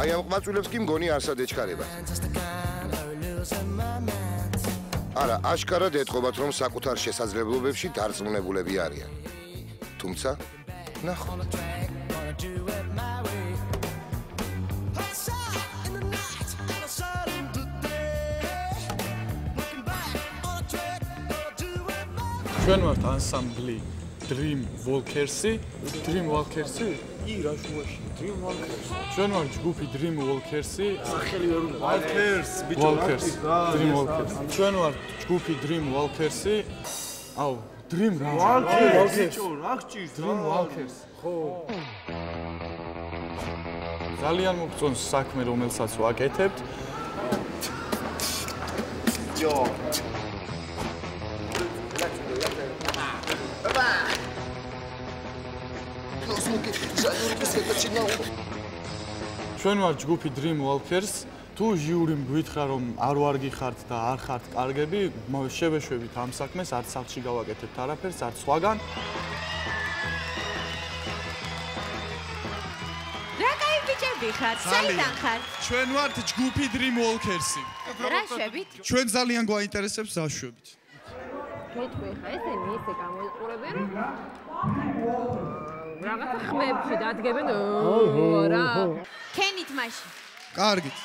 აი ამ ყმაწვილებს კი მგონი არსად ეჩქარება. არა, აშკარად ეთყობათ, რომ საკუთარ შესაძლებლობებში დარწმუნებულები არიან. თუმცა, ნახო. ჩვენ ვართ ანსამბლი Dream Walkers-ი, Dream Walkers-ი? კი, რა შუაში, Dream Walkers. ჩვენ ვართ ჯგუფი Dream Walkers-ი. სახელი ვერ უნდა. Walkers, ბიჭო, Dream Walkers. ჩვენ ვართ ჯგუფი Dream Walkers-ი. აუ, Dream რა? Walkers, ბიჭო, რა გჭირს? Dream Walkers. ხო. ძალიან მოგწონს საქმე, რომელსაც ვაკეთებთ. ჯო. ჩვენ ვარ ჯგუფი Dream Walkers. თუ ჟიური მგვითხრა რომ არ ვარგი ხართ და არ ხართ კარგები, შევეშვებით ამ საქმეს, არც სახლში გავაკეთებთ არაფერს, არც სხვაგან. რა кай ბიჭები ხართ? საიდან ხართ? ჩვენ ვართ ჯგუფი Dream Walkers-ი. რა შვებით? ჩვენ ძალიან გვაინტერესებს დაშვებით. გეტყვი ხა ესენი ისე გამოიყურებენ? რაღაცა ხმებში დადგებენ? რა. ქენით მაშინ. კარგით.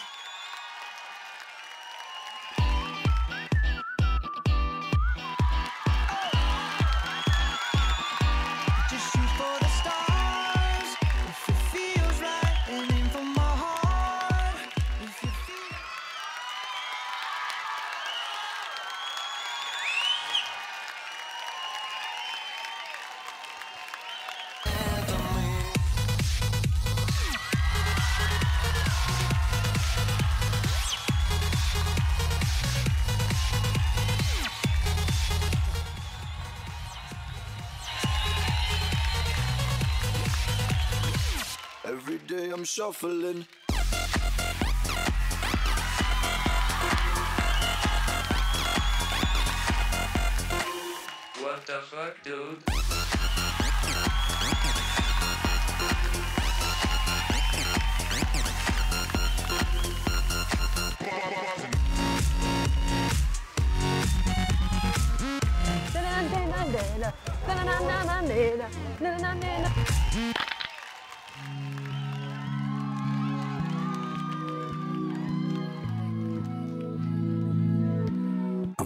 Every day I'm shuffling. What the fuck, dude? Na na na na na na na na na na na na na na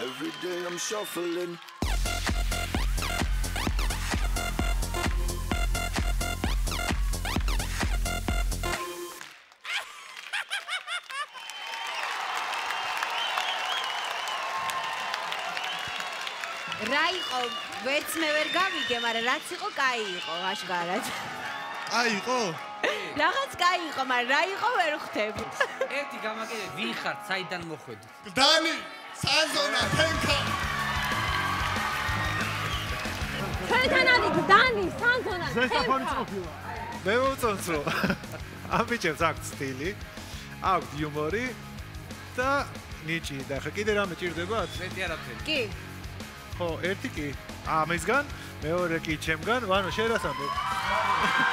Every day I'm shuffling. რა იყო? ვერც მე ვერ გავიგე მაგრამ რაც იყო კაი იყო აშკარად აი იყო? რაღაც კაი იყო მაგრამ რა იყო ვერ ხვდები. ერთი გამაკეთე ვინ ხარ საიდან მოხვედი დანი, საზონა, თენქა. ჩვენთან არის დანი სანძონა ზესტაფონი წოფილა. მე მოწონს რომ ამ ბიჭებს აქვს სტილი, აქვს იუმორი და ნიჭი და ხა კიდე რამე ჭირდებათ? მეტი არაფერი კი ხო, ერთი კი. აა მისგან, მეორე კი ჩემგან, ვანო შენ რას ამბობ?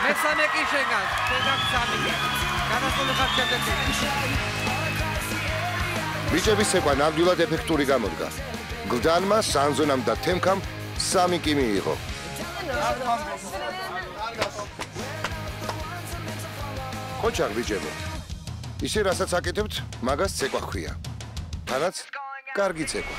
მესამე კი შეგან შეგან სამი განასწორე ხარ ჩემთან ბიჭების ცეკვა ნამდვილად ეფექტური გამოდგა. გლდანმა, სანზონამ და თემქამ სამი კი მიიღო. ხოჩარ ბიჭებო. ისე რასაც აკეთებთ, მაგას ცეკვა ქვია. თანაც კარგი ცეკვა.